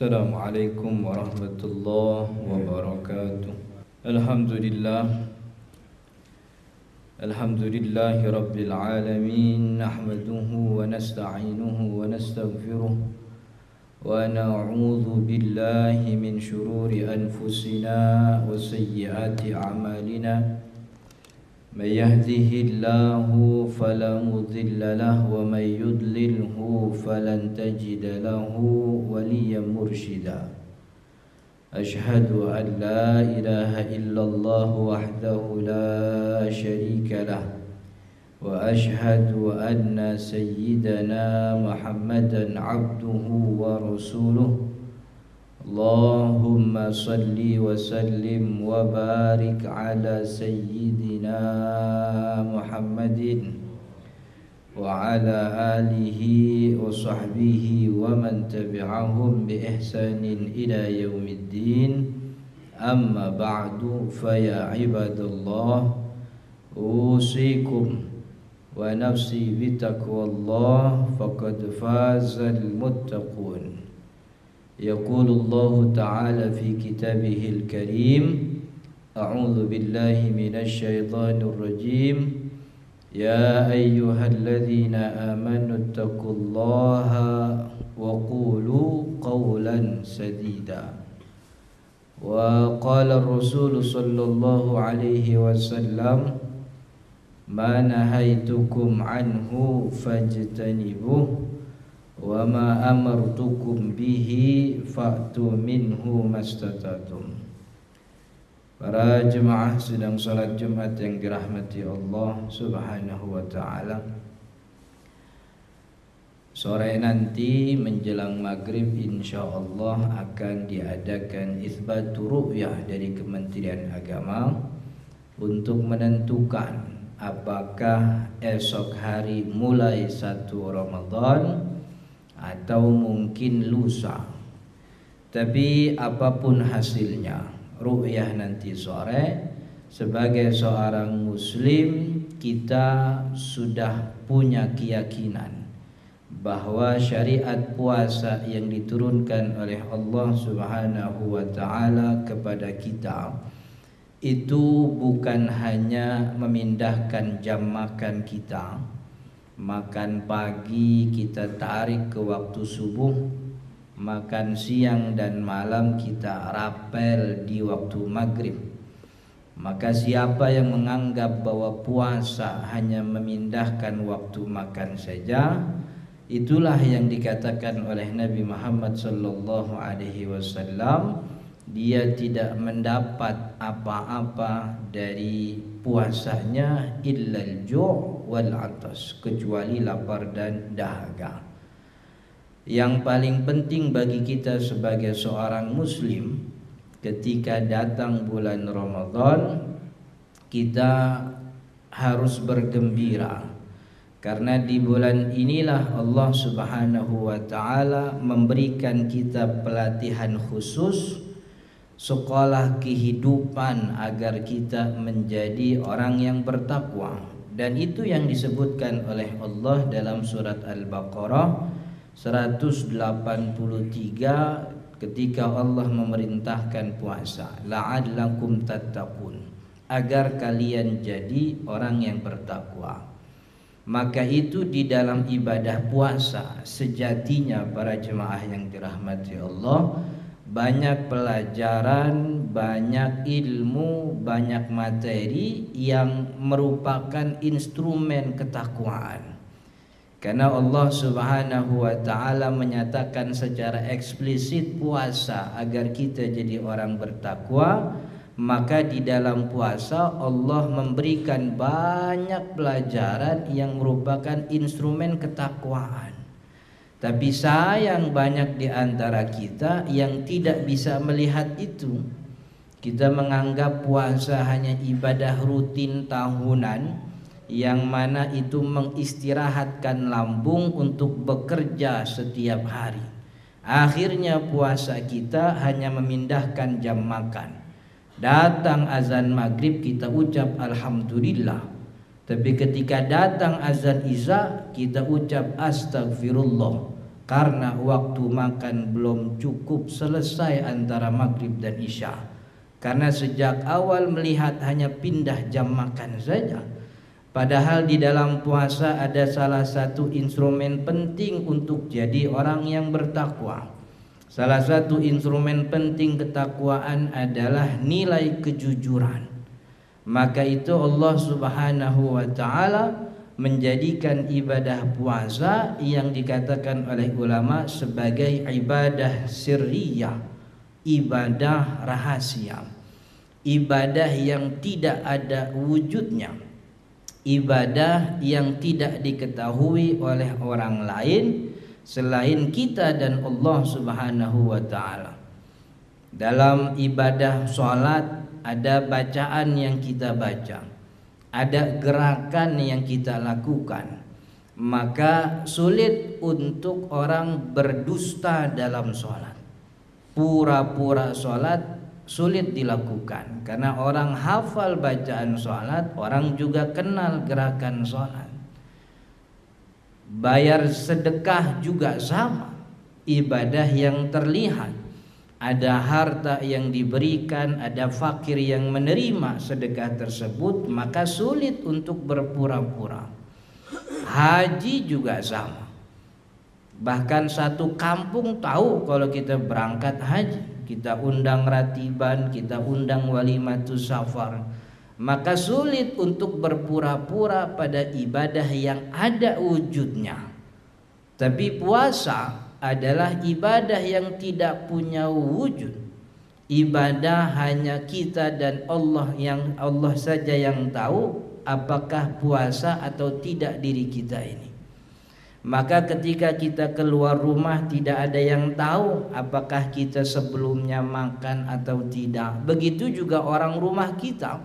السلام عليكم ورحمة الله وبركاته. الحمد لله الحمد لله رب العالمين نحمده ونستعينه ونستغفره ونعوذ بالله من شرور أنفسنا وسيئات أعمالنا. من يهده الله فلا مضل له ومن يضلله فلن تجد له وليا مرشدا. أشهد أن لا إله إلا الله وحده لا شريك له وأشهد أن سيدنا محمدا عبده ورسوله. اللهم صل وسلم وبارك على سيدنا محمد وعلى آله وصحبه ومن تبعهم بإحسان إلى يوم الدين. أما بعد فيا عباد الله أوصيكم ونفسي بتقوى الله فقد فاز المتقون. يقول الله تعالى في كتابه الكريم أعوذ بالله من الشيطان الرجيم. يا أيها الذين آمنوا اتقوا الله وقولوا قولا سديدا. وقال الرسول صلى الله عليه وسلم ما نهيتكم عنه فاجتنبوه wa ma amartukum bihi fa'tu minhu mastatatum. Para jemaah sedang salat Jumat yang dirahmati Allah Subhanahu wa taala. Sore nanti menjelang maghrib insya Allah akan diadakan isbatu ru'yah dari Kementerian Agama untuk menentukan apakah esok hari mulai 1 Ramadan atau mungkin lusa. Tapi apapun hasilnya, ru'yah nanti sore sebagai seorang muslim kita sudah punya keyakinan bahwa syariat puasa yang diturunkan oleh Allah Subhanahu wa taala kepada kita itu bukan hanya memindahkan jam makan kita makan pagi kita tarik ke waktu subuh. Makan siang dan malam kita rapel di waktu maghrib. Maka siapa yang menganggap bahwa puasa hanya memindahkan waktu makan saja itulah yang dikatakan oleh Nabi Muhammad sallallahu alaihi wasallam dia tidak mendapat apa-apa dari puasanya illal ju' wal atas kecuali lapar dan dahaga. Yang paling penting bagi kita sebagai seorang muslim ketika datang bulan Ramadan kita harus bergembira. Karena di bulan inilah Allah Subhanahu wa taala memberikan kita pelatihan khusus sekolah kehidupan agar kita menjadi orang yang bertakwa dan itu yang disebutkan oleh Allah dalam surat Al-Baqarah 183 ketika Allah memerintahkan puasa la'allakum tattaqun agar kalian jadi orang yang bertakwa. Maka itu di dalam ibadah puasa sejatinya para jemaah yang dirahmati Allah banyak pelajaran, banyak ilmu, banyak materi yang merupakan instrumen ketakwaan. Karena Allah Subhanahu wa taala menyatakan secara eksplisit puasa agar kita jadi orang bertakwa, maka di dalam puasa Allah memberikan banyak pelajaran yang merupakan instrumen ketakwaan. Tapi sayang banyak di antara kita yang tidak bisa melihat itu. Kita menganggap puasa hanya ibadah rutin tahunan yang mana itu mengistirahatkan lambung untuk bekerja setiap hari. Akhirnya puasa kita hanya memindahkan jam makan. Datang azan maghrib kita ucap alhamdulillah. Tapi ketika datang azan isya kita ucap astagfirullah. Karena waktu makan belum cukup selesai antara maghrib dan isya. Karena sejak awal melihat hanya pindah jam makan saja. Padahal di dalam puasa ada salah satu instrumen penting untuk jadi orang yang bertakwa. Salah satu instrumen penting ketakwaan adalah nilai kejujuran. Maka itu Allah Subhanahu wa taala menjadikan ibadah puasa yang dikatakan oleh ulama sebagai ibadah sirriyah, ibadah rahasia, ibadah yang tidak ada wujudnya, ibadah yang tidak diketahui oleh orang lain selain kita dan Allah Subhanahu wa taala. Dalam ibadah salat ada bacaan yang kita baca ada gerakan yang kita lakukan. Maka sulit untuk orang berdusta dalam sholat. Pura-pura sholat sulit dilakukan. Karena orang hafal bacaan sholat orang juga kenal gerakan sholat. Bayar sedekah juga sama. Ibadah yang terlihat ada harta yang diberikan, ada fakir yang menerima sedekah tersebut, maka sulit untuk berpura-pura. Haji juga sama. Bahkan satu kampung tahu kalau kita berangkat haji, kita undang ratiban, kita undang walimatus safar. Maka sulit untuk berpura-pura pada ibadah yang ada wujudnya. Tapi puasa adalah ibadah yang tidak punya wujud. Ibadah hanya kita dan Allah yang Allah saja yang tahu apakah puasa atau tidak diri kita ini. Maka ketika kita keluar rumah tidak ada yang tahu apakah kita sebelumnya makan atau tidak. Begitu juga orang rumah kita.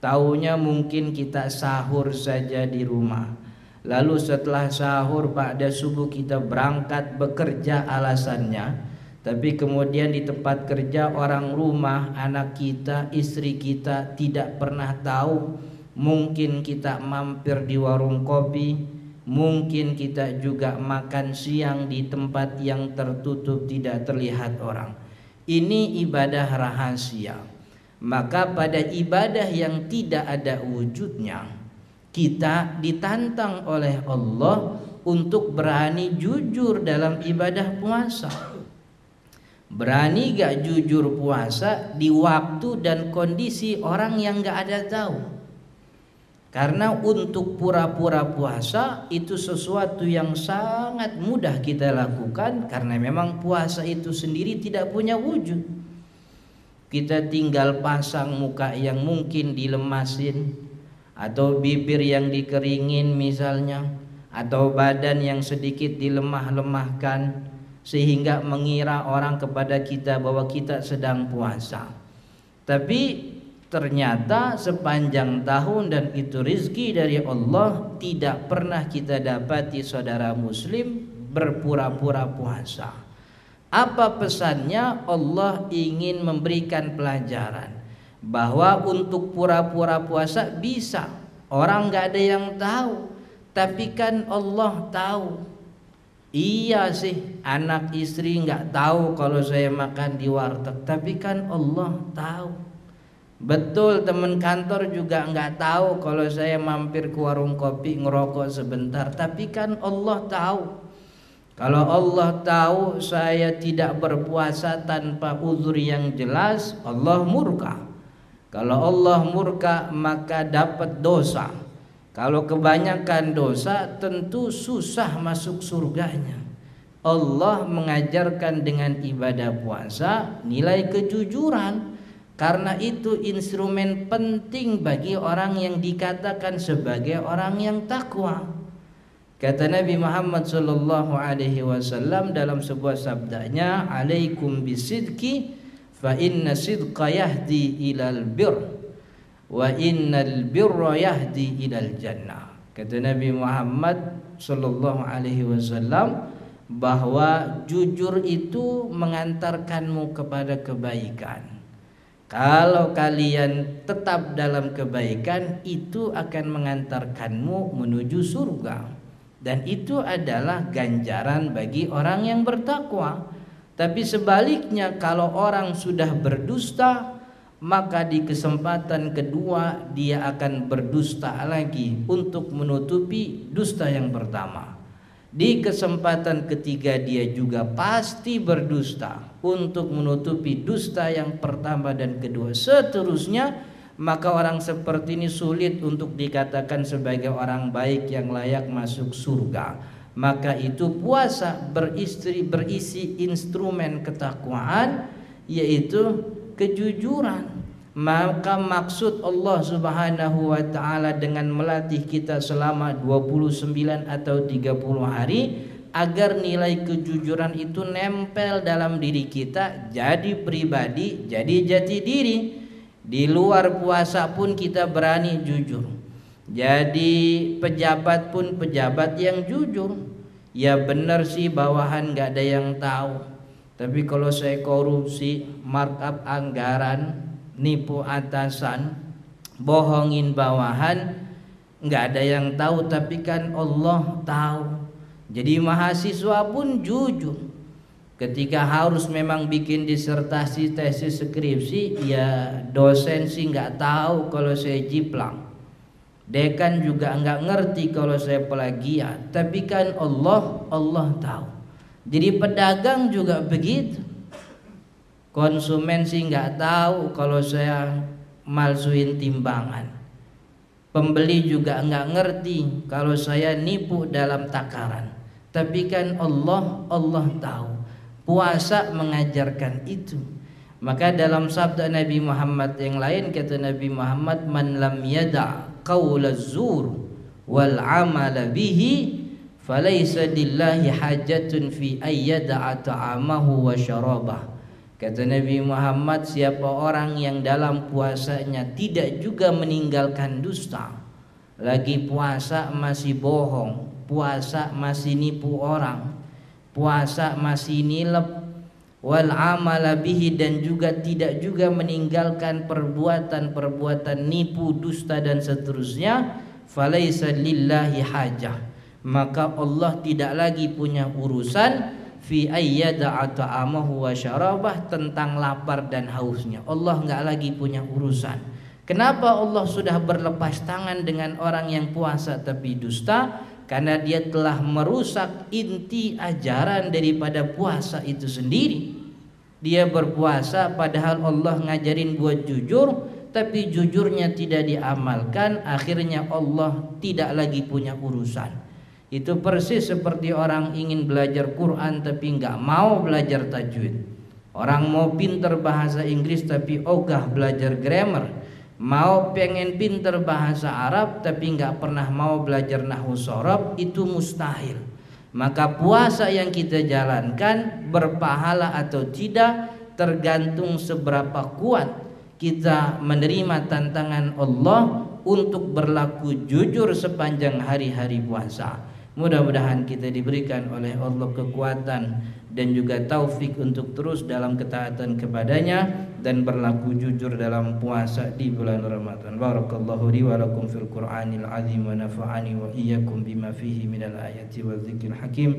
Taunya mungkin kita sahur saja di rumah Lalu setelah sahur pada subuh kita berangkat bekerja alasannya Tapi kemudian di tempat kerja orang rumah, anak kita, istri kita tidak pernah tahu Mungkin kita mampir di warung kopi Mungkin kita juga makan siang di tempat yang tertutup tidak terlihat orang. Ini ibadah rahasia. Maka pada ibadah yang tidak ada wujudnya kita ditantang oleh Allah untuk berani jujur dalam ibadah puasa. Berani gak jujur puasa di waktu dan kondisi orang yang gak ada tahu. Karena untuk pura-pura puasa itu sesuatu yang sangat mudah kita lakukan karena memang puasa itu sendiri tidak punya wujud. Kita tinggal pasang muka yang mungkin dilemasin, atau bibir yang dikeringin misalnya atau badan yang sedikit dilemah-lemahkan sehingga mengira orang kepada kita bahwa kita sedang puasa. Tapi ternyata sepanjang tahun dan itu rizki dari Allah tidak pernah kita dapati saudara muslim berpura-pura puasa. Apa pesannya? Allah ingin memberikan pelajaran bahwa untuk pura-pura puasa bisa. Orang nggak ada yang tahu tapi kan Allah tahu. Iya sih anak istri nggak tahu kalau saya makan di warteg tapi kan Allah tahu. Betul teman kantor juga nggak tahu kalau saya mampir ke warung kopi ngerokok sebentar tapi kan Allah tahu. Kalau Allah tahu saya tidak berpuasa tanpa uzur yang jelas Allah murka kalau Allah murka maka dapat dosa. Kalau kebanyakan dosa tentu susah masuk surganya. Allah mengajarkan dengan ibadah puasa nilai kejujuran karena itu instrumen penting bagi orang yang dikatakan sebagai orang yang takwa. Kata Nabi Muhammad wasallam dalam sebuah sabdanya, "Alaikum bisidqi fa inna sidqa yahdi ilal bir wa innal birra yahdi ilal jannah. Kata Nabi Muhammad sallallahu alaihi wasallam bahwa jujur itu mengantarkanmu kepada kebaikan. Kalau kalian tetap dalam kebaikan itu akan mengantarkanmu menuju surga. Dan itu adalah ganjaran bagi orang yang bertakwa. Tapi sebaliknya kalau orang sudah berdusta maka di kesempatan kedua dia akan berdusta lagi untuk menutupi dusta yang pertama. Di kesempatan ketiga dia juga pasti berdusta untuk menutupi dusta yang pertama dan kedua. Seterusnya maka orang seperti ini sulit untuk dikatakan sebagai orang baik yang layak masuk surga. Maka itu puasa beristri berisi instrumen ketakwaan yaitu kejujuran maka maksud Allah Subhanahu wa taala dengan melatih kita selama 29 atau 30 hari agar nilai kejujuran itu nempel dalam diri kita jadi pribadi, jadi jati diri. Di luar puasa pun kita berani jujur. Jadi pejabat pun pejabat yang jujur. Ya benar sih bawahan gak ada yang tahu. Tapi kalau saya korupsi, markup anggaran, nipu atasan, bohongin bawahan, nggak ada yang tahu tapi kan Allah tahu. Jadi mahasiswa pun jujur. Ketika harus memang bikin disertasi tesis skripsi, ya dosen sih nggak tahu kalau saya jiplang. Dekan juga nggak ngerti kalau saya plagiat, tapi kan Allah Allah tahu. Jadi pedagang juga begitu. Konsumen sih nggak tahu kalau saya malsuin timbangan. Pembeli juga nggak ngerti kalau saya nipu dalam takaran. Tapi kan Allah Allah tahu. Puasa mengajarkan itu. Maka dalam sabda Nabi Muhammad yang lain kata Nabi Muhammad man lam yada qaula zur wal amala bihi falaysa lillahi hajatun fi ayyada ta'amahu wa syarabah. Kata Nabi Muhammad siapa orang yang dalam puasanya tidak juga meninggalkan dusta Lagi puasa masih bohong Puasa masih nipu orang Puasa masih nilep Wal amala bihi dan juga tidak juga meninggalkan perbuatan-perbuatan nipu, dusta dan seterusnya Falaysa lillahi hajah Maka Allah tidak lagi punya urusan fi ayyada'a ta'amahu wa syarabah tentang lapar dan hausnya. Allah nggak lagi punya urusan. Kenapa Allah sudah berlepas tangan dengan orang yang puasa tapi dusta? Karena dia telah merusak inti ajaran daripada puasa itu sendiri. Dia berpuasa padahal Allah ngajarin buat jujur, tapi jujurnya tidak diamalkan, akhirnya Allah tidak lagi punya urusan. Itu persis seperti orang ingin belajar Quran tapi nggak mau belajar tajwid. Orang mau pinter bahasa Inggris tapi ogah belajar grammar. Mau pengen pinter bahasa Arab tapi nggak pernah mau belajar nahu sorob itu mustahil. Maka puasa yang kita jalankan berpahala atau tidak tergantung seberapa kuat kita menerima tantangan Allah untuk berlaku jujur sepanjang hari-hari puasa. Mudah-mudahan kita diberikan oleh Allah kekuatan dan juga taufik untuk terus dalam ketaatan kepadanya dan berlaku jujur dalam puasa di bulan Ramadan. Barakallahu li wa lakum fil Qur'anil azim wa nafa'ani wa iyyakum bima fihi minal ayati wa dzikril hakim.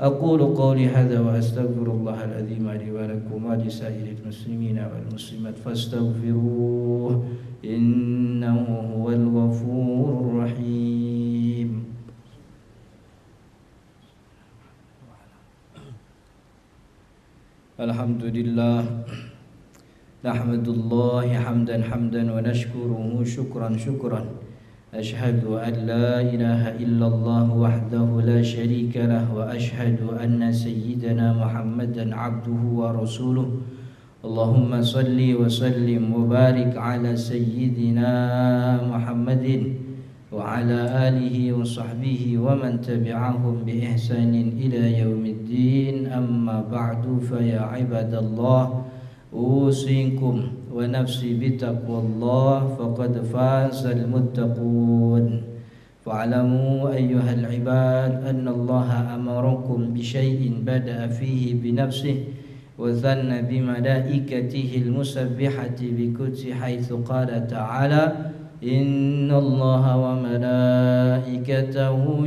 أقول قولي هذا وأستغفر الله العظيم لي ولكم ولسائر المسلمين والمسلمات فاستغفروه إنه هو الغفور الرحيم الحمد لله نحمد الله حمدا حمدا ونشكره شكرا شكرا. أشهد أن لا إله إلا الله وحده لا شريك له وأشهد أن سيدنا محمدا عبده ورسوله. اللهم صل وسلم وبارك على سيدنا محمد وعلى آله وصحبه ومن تبعهم بإحسان إلى يوم الدين. بعد فيا عباد الله أوصيكم ونفسي بتقوى الله فقد فاز المتقون. فاعلموا أيها العباد أن الله أمركم بشيء بدأ فيه بنفسه وثن بملائكته المسبحة بكتس حيث قال تعالى إن الله وملائكته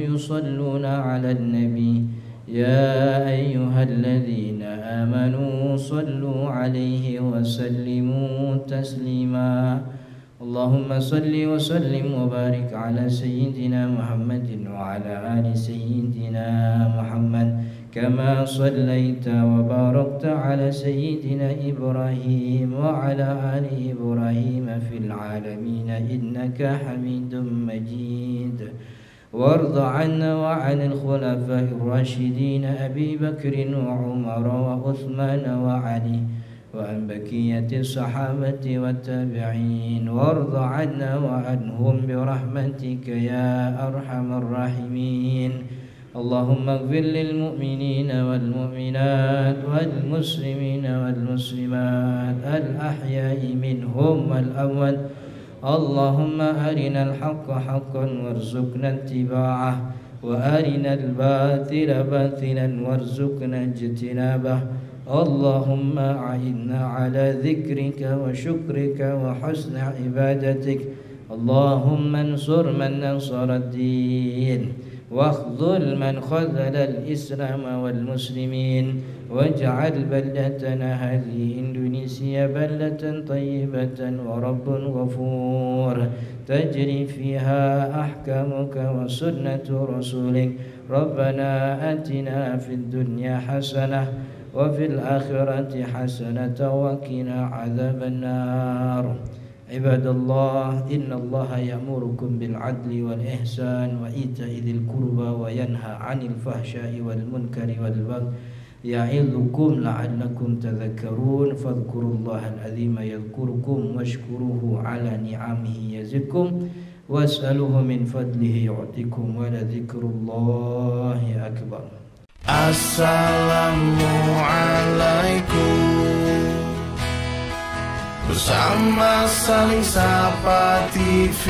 يصلون على النبي. يا أيها الذين آمنوا صلوا عليه وسلموا تسليما. اللهم صل وسلم وبارك على سيدنا محمد وعلى آل سيدنا محمد. كما صليت وباركت على سيدنا إبراهيم وعلى آل إبراهيم في العالمين إنك حميد مجيد. وارض عنا وعن الخلفاء الراشدين أبي بكر وعمر وعثمان وعلي وعن بكية الصحابة والتابعين. وارض عنا وعنهم برحمتك يا أرحم الراحمين. اللهم اغفر للمؤمنين والمؤمنات والمسلمين والمسلمات الأحياء منهم والأموات اللهم أرنا الحق حقا وارزقنا اتباعه وأرنا الباطل باطلا وارزقنا اجتنابه. اللهم أعنا على ذكرك وشكرك وحسن عبادتك. اللهم انصر من نصر الدين. واخذل من خذل الإسلام والمسلمين واجعل بلدتنا هذه إندونيسيا بلدة طيبة ورب غفور. تجري فيها أحكامك وسنة رسولك. ربنا أتنا في الدنيا حسنة وفي الآخرة حسنة وقنا عذاب النار. عباد الله إن الله يأمركم بالعدل والإحسان وإيتاء ذي القربى وينهى عن الفحشاء والمنكر والبغي يعظكم لعلكم تذكرون. فاذكروا الله العظيم يذكركم واشكروه على نعمه يزدكم واسألوه من فضله يعطيكم ولذكر الله أكبر. السلام عليكم. Bersama saling sapa TV